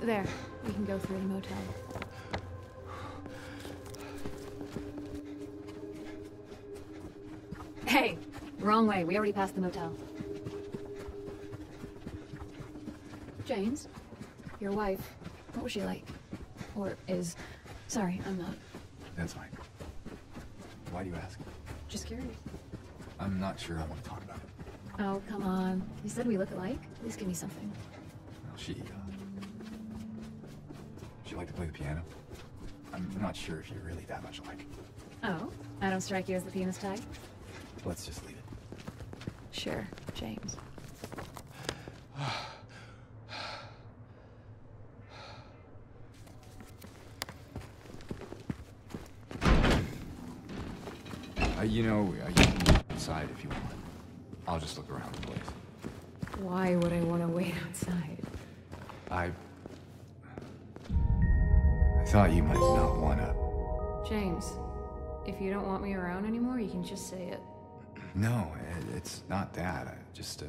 There, we can go through the motel. Hey, wrong way. We already passed the motel. James, your wife, what was she like? Or is... Sorry, I'm not. That's fine. Why do you ask? Just curious. I'm not sure I want to talk about it. Oh, come on. You said we look alike? Please give me something. Well, she, uh... She liked to play the piano. I'm not sure if you're really that much alike. Oh? I don't strike you as the pianist type? Let's just leave it. Sure, James. Uh, you know, uh, you can go outside if you want. I'll just look around the place. Why would I want to wait outside? I... I thought you might not want to... James, if you don't want me around anymore, you can just say it. No, it's not that. I just, uh...